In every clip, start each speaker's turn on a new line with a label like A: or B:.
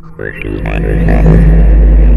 A: Squishy Wonder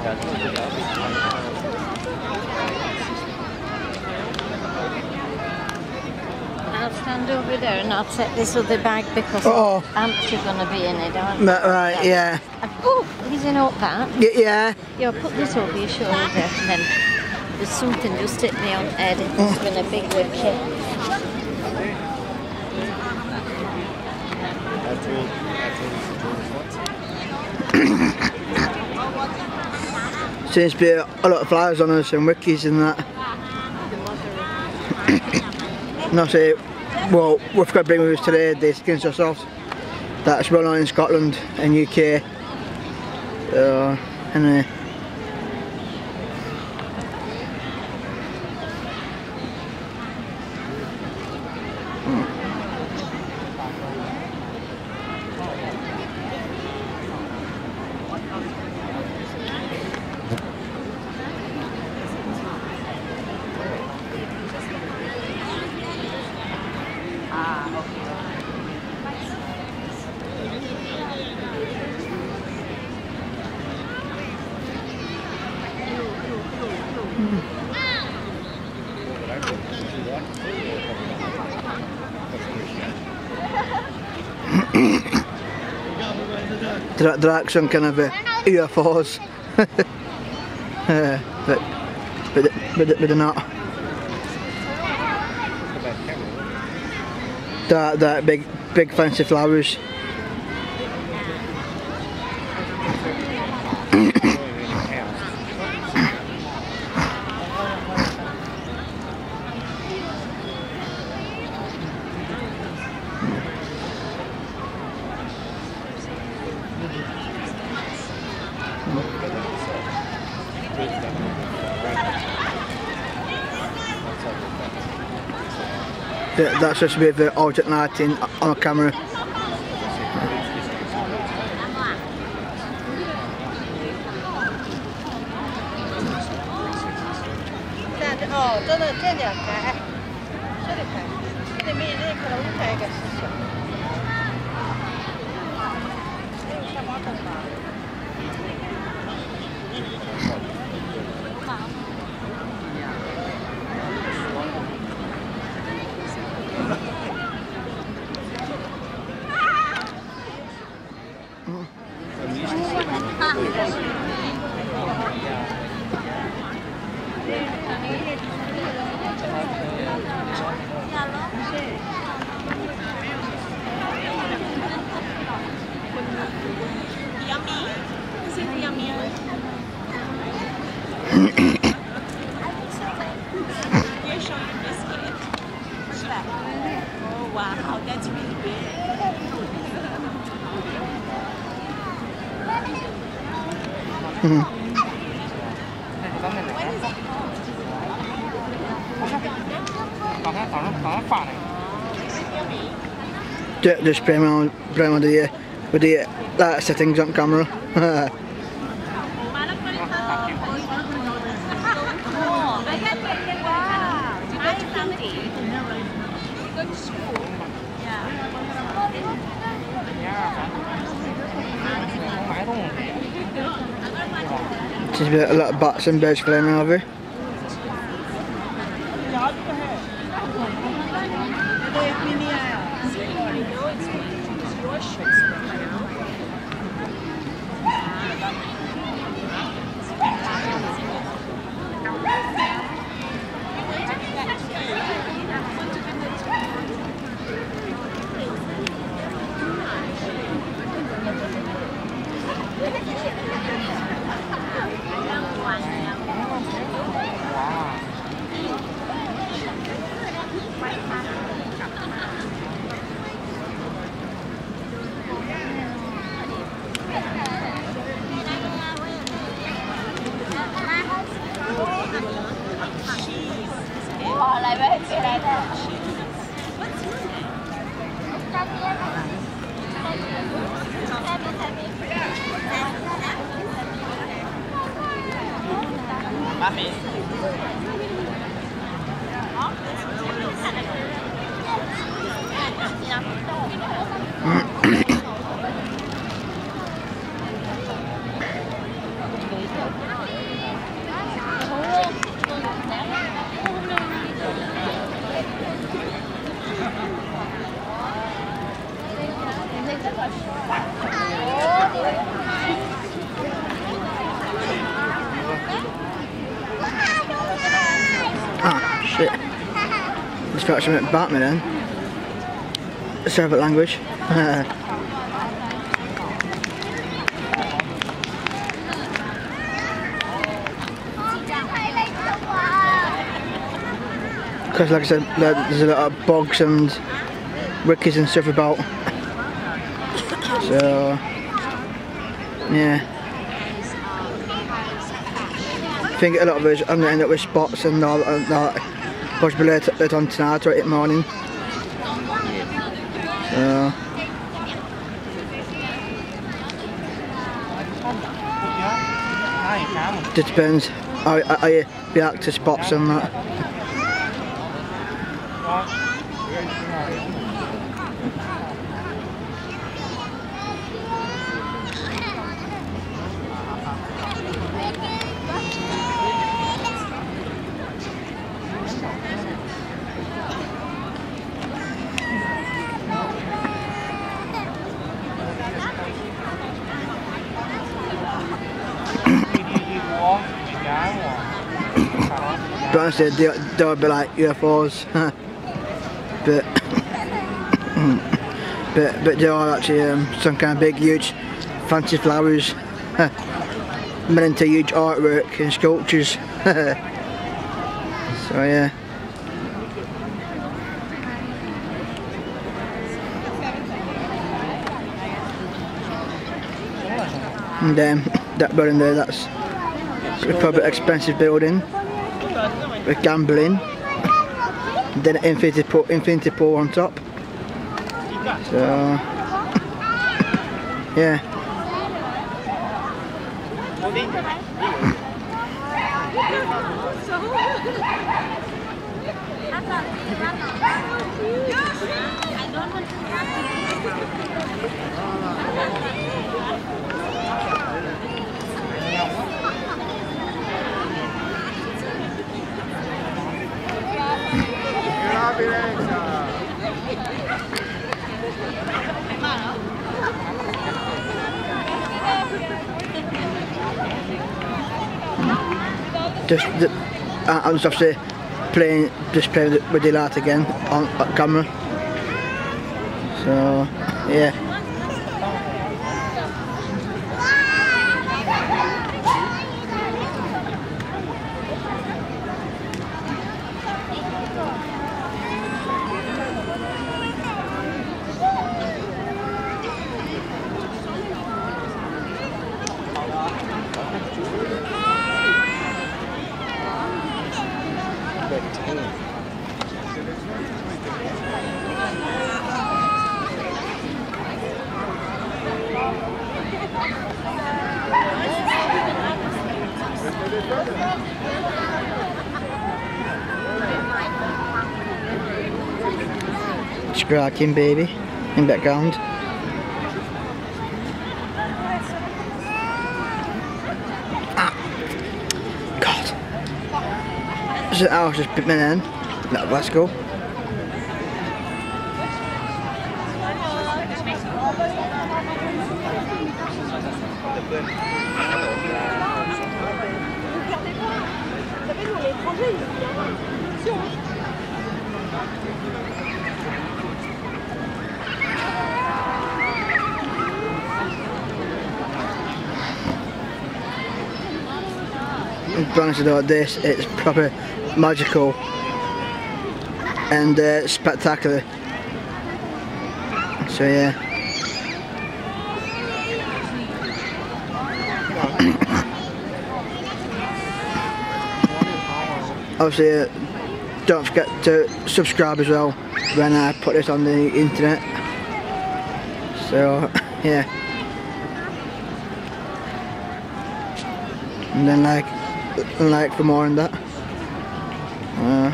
A: I'll stand over there and I'll take this other bag because
B: Oh.
A: ants are going to be in it, aren't
B: Right, right, yeah.
A: And- oh, he's in all that.
B: Y- Yeah.
A: Yeah, put this over your shoulder and then there's something just hit me on the head. It's oh. been a big wicket.
B: Seems to be a, lot of flyers on us and wikis and that. I say, well, we've got to bring with us today the skins sauce. That's well known in Scotland and UK. Uh, anyway. They're, they're kind of uh, UFOs. uh, but, but, but, but they're not. That, that big, big fancy flowers. That- That's supposed to be the object lighting on a camera.
C: Oh wow, that's really big.
B: Ju- Just bring around, bring around the uh, with the uh, settings on camera. A lot of bats and birds flying over. Ah, About me then. Servant language. Because like I said, there's a lot of bogs and rickies and stuff about. So, yeah. I think a lot of us, I'm going to end up with spots and all, and all possibly later, later on tonight or at morning. Uh, so, just depends how, how you react to spots and that. Honestly, they, they would be like UFOs. but, but but they are actually um, some kind of big, huge, fancy flowers. Made into huge artwork and sculptures. so yeah. And um, that building there, that's a probably expensive building with gambling. Then infinity pool, infinity pool on top. So yeah. just the, I, I was obviously playing, just playing with the light again on, on camera. So yeah. Scratching baby in background. Ah. God. So I was just bit my. No, let's go. Be about this, it's proper magical and uh, spectacular. So yeah. Obviously, uh, don't forget to subscribe as well when I put this on the internet. So yeah. And then like like for more on that. Uh,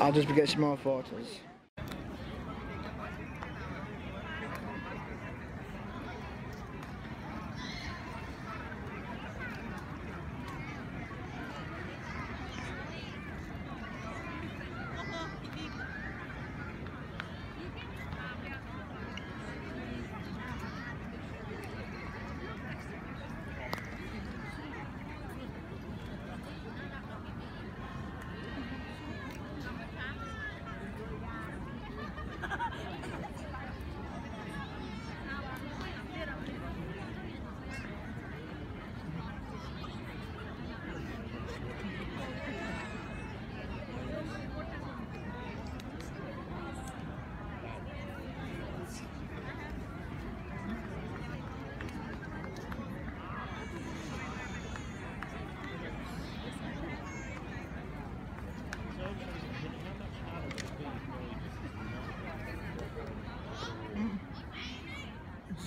B: I'll just get some more photos.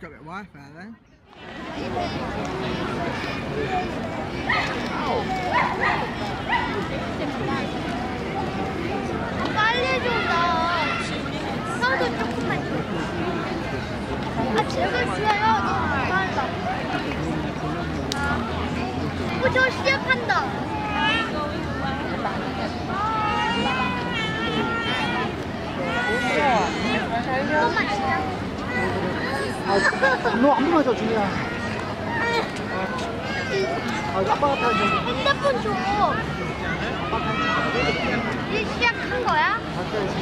B: Just got a bit of Wi-Fi then.
D: 빨리. 아, 감사합니다. 어, 저 시작한다. 너
B: 아무나 줘 준이야. 아, 아빠가 다
D: 핸드폰 줘. 이제 시작한 거야?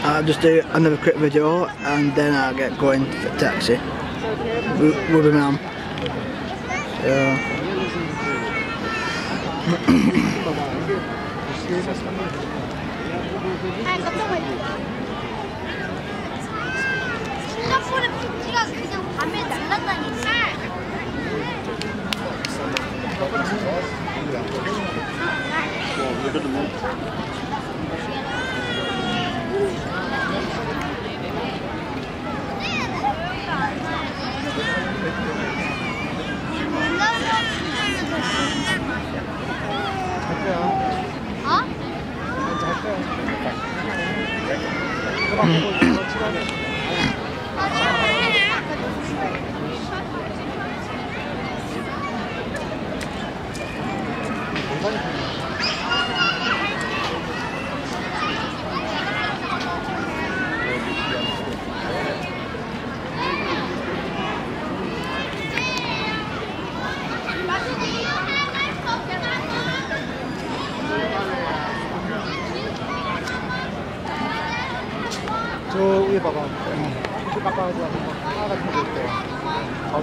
B: I'll just do another quick video and then I'll get going for the taxi. With with my mum.
D: 서울의 피지가 그냥 밤에 날아다니지. 어,
E: 그래도 뭐. 어?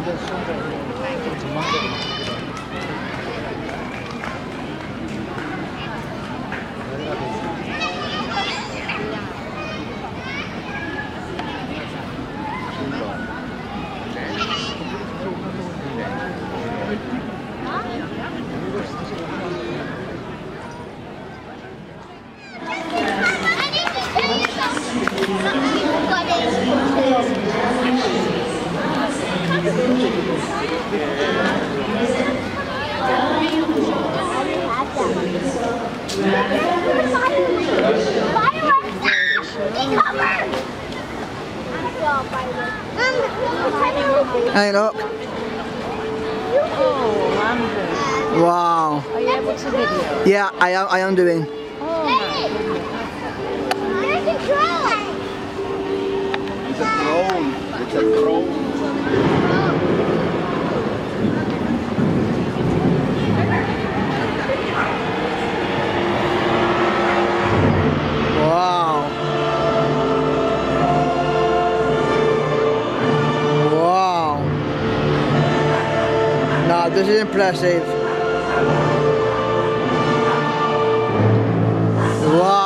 E: 이제시청자여러분
B: 들, Look.
F: Oh.
B: Wow.
F: Are you able to video?
B: Yeah, I am. I am doing.
F: Oh.
A: It's a drone. It's a drone.
B: This is impressive. Wow.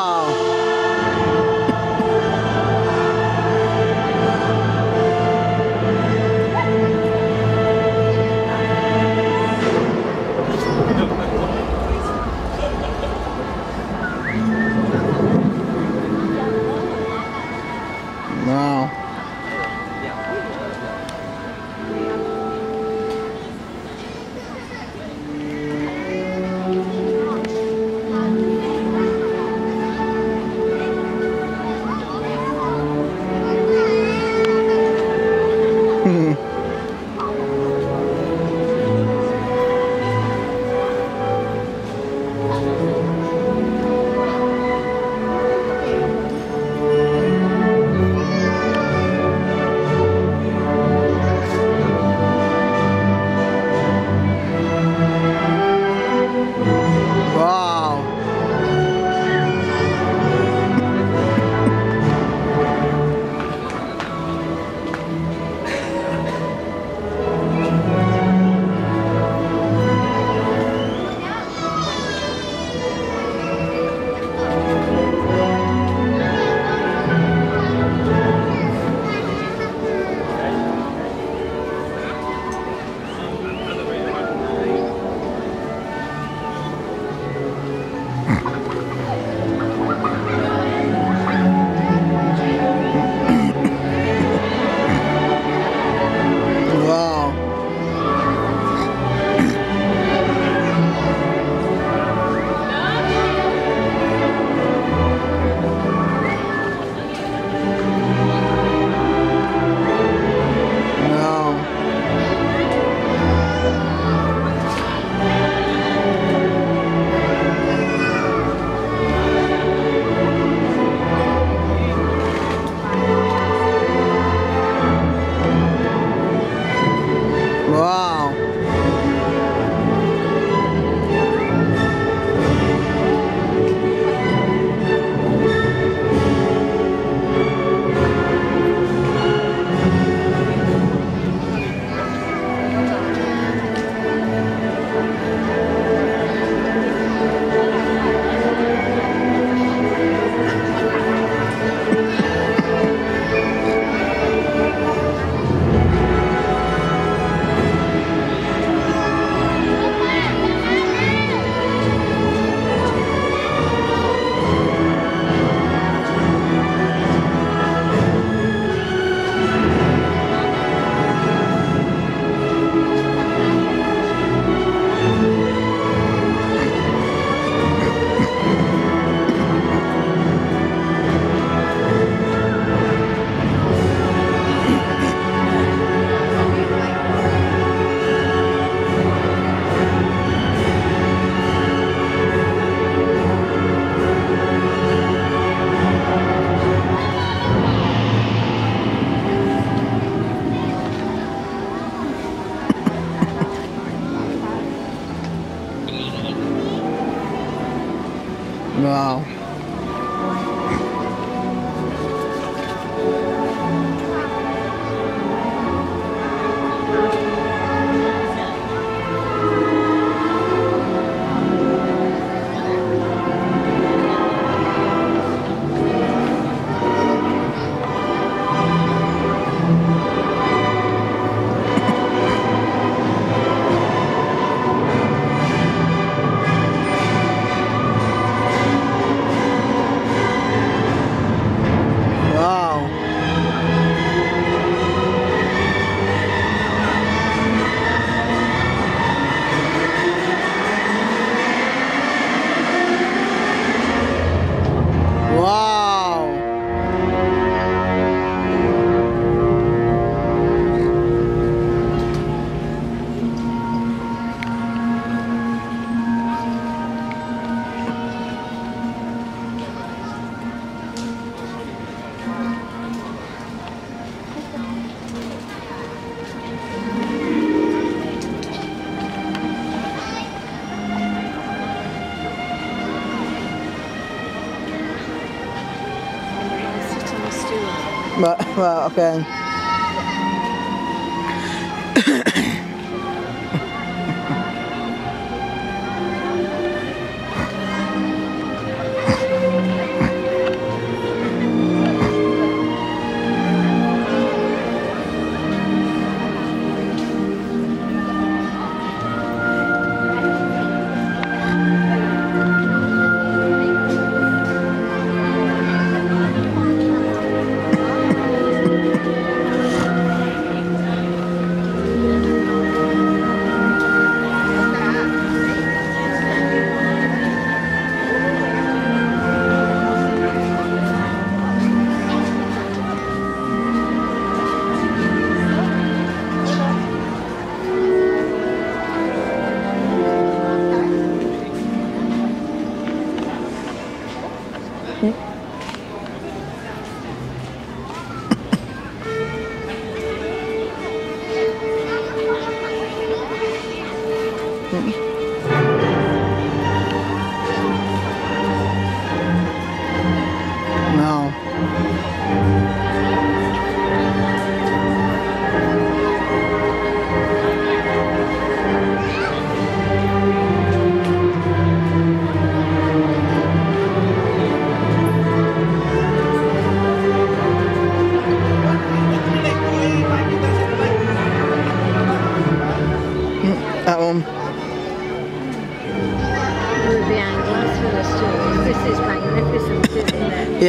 B: But,
F: well, okay.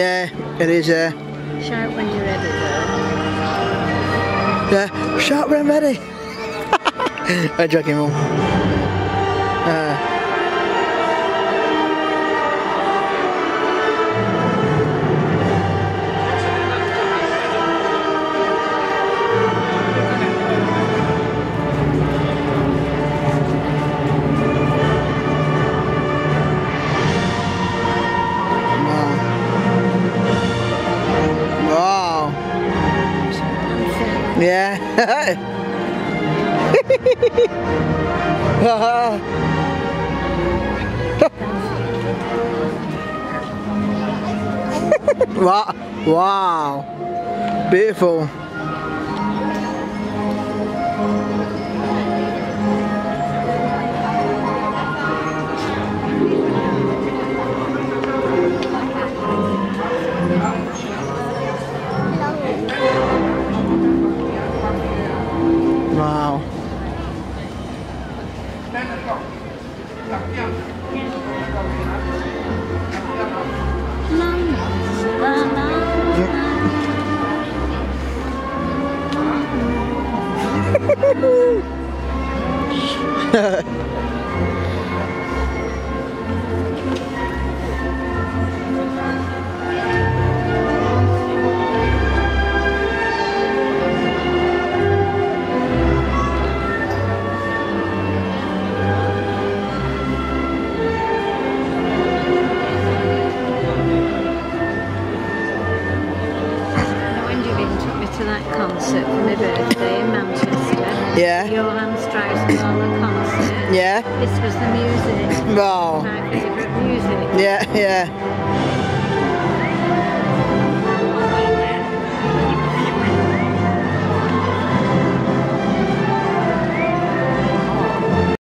B: Yeah, it is, yeah.
F: Shout when you're ready though.
B: Yeah, shout when I'm ready. I'm joking, Mum. wow. wow. Beautiful. Woohoo!